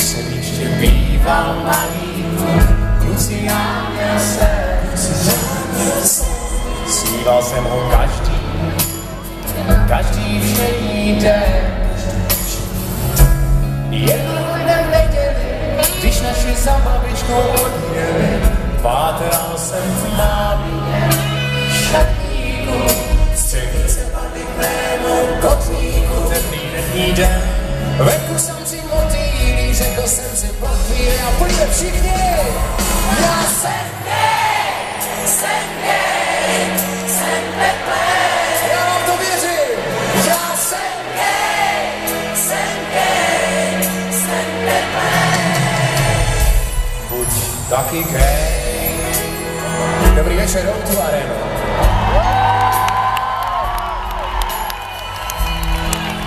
Jsem ještě býval malý. Kluci já měl se, sníval jsem ho každý, každý všední den. Jednou den neděli, když naši za babičkou odjeli, pátral jsem všichni. Já jsem gay, jsem gay, jsem Pepe. Já vám to věřím. Já jsem gay, jsem gay, jsem Pepe. Buď taky gay. Dobrý večer, do Arena.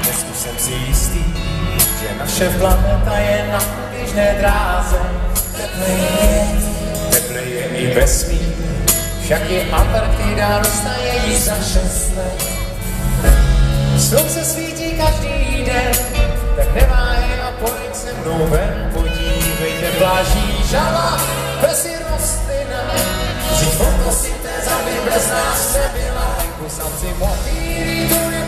Dnesku jsem si jistý, že naše planeta je na běžné dráze. Teplej je, je i vesmír, však je Antarktida, roztaje jí za šest let. Slunce svítí každý den, tak neváhej a pojď se mnou ven, podívejte pláží žala, bez je rostlina. Vždyť fotosyntéza by bez nás nebyla, venku samci motýlí, tu je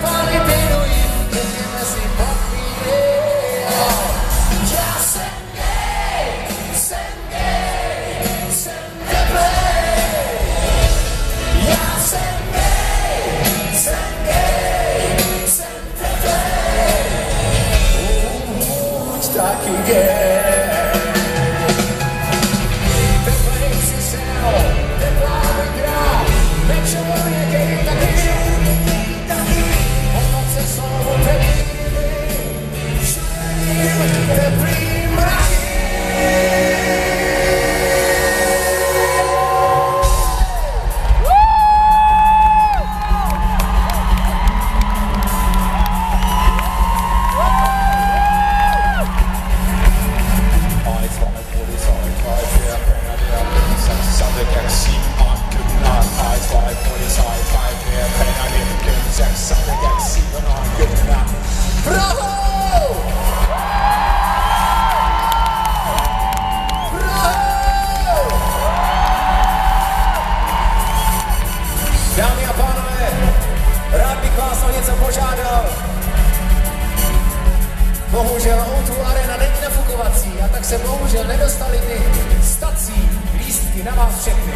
Bohužel O2 Arena není nafukovací a tak se bohužel nedostali ty stací lístky na vás všechny.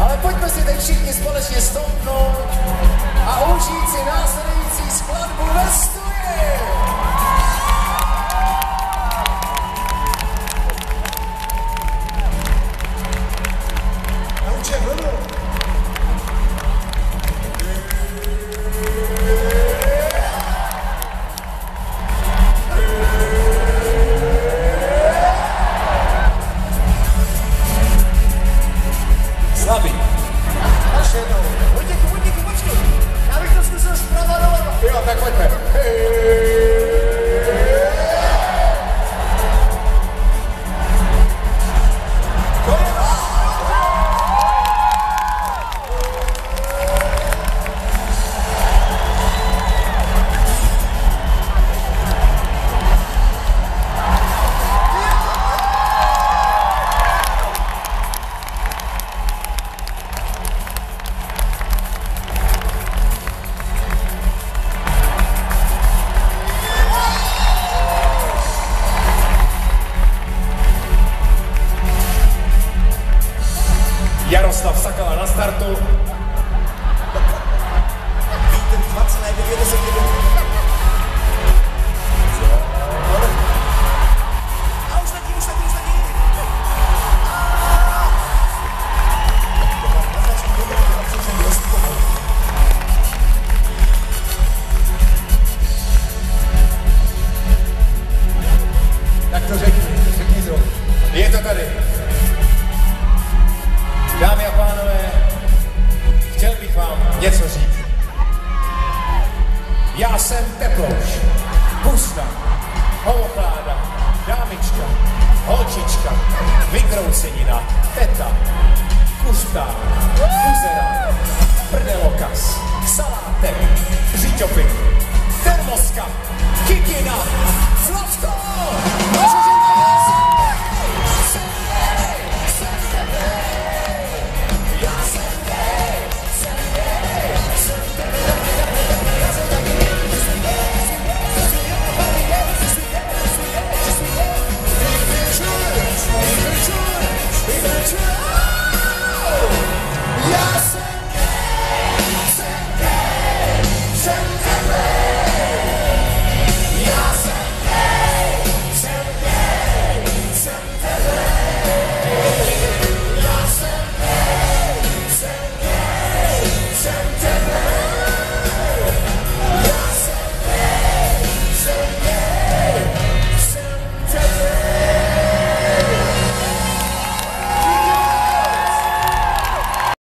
Ale pojďme si teď všichni společně stoupnout a užít Jaroslav Sakala na startu. Vítem 29 sekund. Holčička, vykroucenina, teta, kuřta, buzera, prdelokas, salátek, termoska,